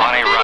on a ride.